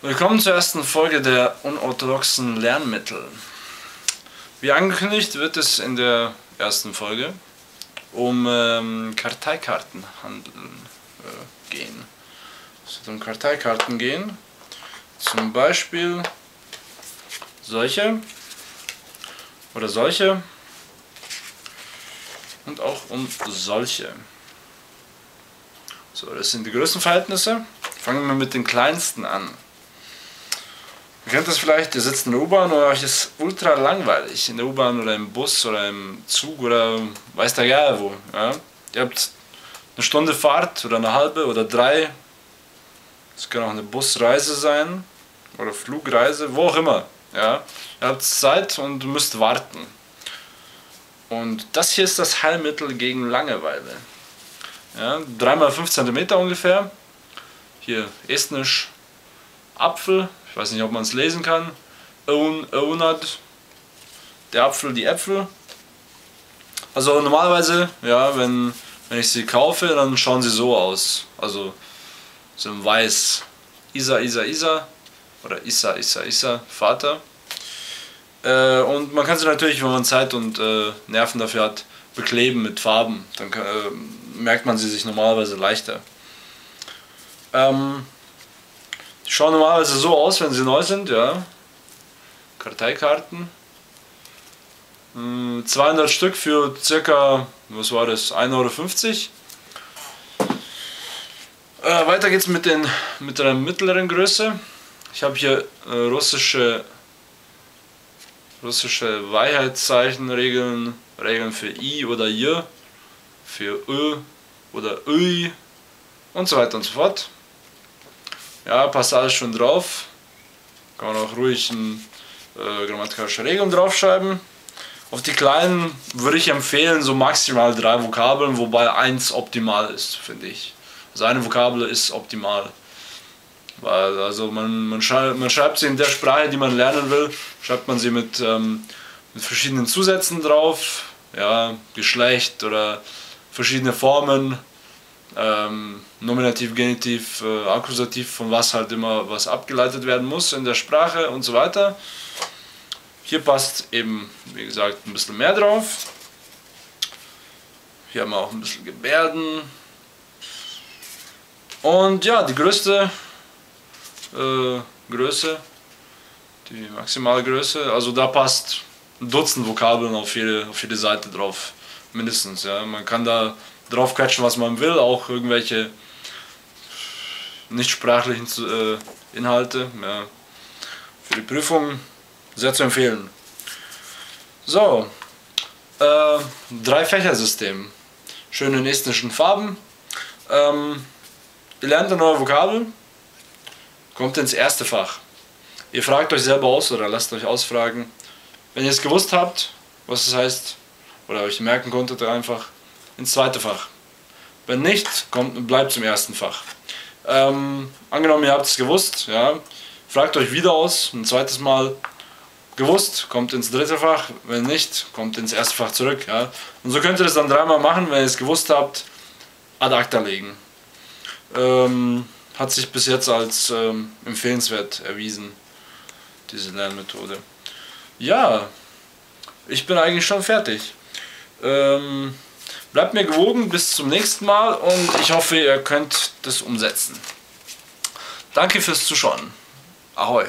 Willkommen zur ersten Folge der unorthodoxen Lernmittel. Wie angekündigt wird es in der ersten Folge um ähm, Karteikarten handeln, äh, gehen. Es wird um Karteikarten gehen. Zum Beispiel solche oder solche und auch um solche. So, das sind die Größenverhältnisse. Fangen wir mit den kleinsten an. Ihr kennt das vielleicht, ihr sitzt in der U-Bahn und euch ist ultra langweilig in der U-Bahn oder im Bus oder im Zug oder weiß der Geil wo. Ja? Ihr habt eine Stunde Fahrt oder eine halbe oder drei. Es kann auch eine Busreise sein oder Flugreise, wo auch immer. Ja? Ihr habt Zeit und müsst warten. Und das hier ist das Heilmittel gegen Langeweile. Ja, 3x5 cm ungefähr. Hier estnisch Apfel, ich weiß nicht, ob man es lesen kann. Eunat, der Apfel, die Äpfel. Also normalerweise, ja, wenn, wenn ich sie kaufe, dann schauen sie so aus. Also so in weiß. Isa, Isa, Isa. Oder Isa, Isa, Isa, Vater. Äh, und man kann sie natürlich, wenn man Zeit und äh, Nerven dafür hat, bekleben mit Farben. Dann äh, merkt man sie sich normalerweise leichter. Ähm, schauen normalerweise so aus, wenn sie neu sind, ja. Karteikarten. 200 hm, Stück für circa, was war das, 1,50 Euro. Äh, weiter geht's mit, den, mit der mittleren Größe. Ich habe hier äh, russische, russische Wahrheitszeichenregeln, Regeln für I oder J, für Ö oder Ü und so weiter und so fort. Ja, passt alles schon drauf. Kann man auch ruhig ein, äh, grammatikalische Regeln draufschreiben. Auf die kleinen würde ich empfehlen, so maximal drei Vokabeln, wobei eins optimal ist, finde ich. Also eine Vokabel ist optimal. Weil, also man, man, schreibt, man schreibt sie in der Sprache, die man lernen will, schreibt man sie mit, ähm, mit verschiedenen Zusätzen drauf, ja, Geschlecht oder verschiedene Formen, ähm, Nominativ, Genitiv, äh, Akkusativ, von was halt immer was abgeleitet werden muss in der Sprache und so weiter. Hier passt eben, wie gesagt, ein bisschen mehr drauf. Hier haben wir auch ein bisschen Gebärden. Und ja, die größte äh, Größe, die Maximalgröße, also da passt ein Dutzend Vokabeln auf jede, auf jede Seite drauf, mindestens. Ja. Man kann da drauf quetschen, was man will, auch irgendwelche nicht sprachlichen äh, Inhalte. Ja. Für die Prüfung sehr zu empfehlen. So, äh, drei Fächersystem. Schöne estnischen Farben. Ähm, ihr lernt eine neue Vokabel, kommt ins erste Fach. Ihr fragt euch selber aus oder lasst euch ausfragen. Wenn ihr es gewusst habt, was es heißt, oder euch merken konntet, einfach ins zweite Fach. Wenn nicht, kommt, bleibt zum ersten Fach. Ähm, angenommen, ihr habt es gewusst, ja, fragt euch wieder aus, ein zweites Mal gewusst, kommt ins dritte Fach, wenn nicht, kommt ins erste Fach zurück. Ja. Und so könnt ihr das dann dreimal machen, wenn ihr es gewusst habt, ad acta legen. Ähm, hat sich bis jetzt als ähm, empfehlenswert erwiesen, diese Lernmethode. Ja, ich bin eigentlich schon fertig. Ähm, Bleibt mir gewogen, bis zum nächsten Mal und ich hoffe, ihr könnt das umsetzen. Danke fürs Zuschauen. Ahoi.